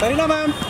等一下吗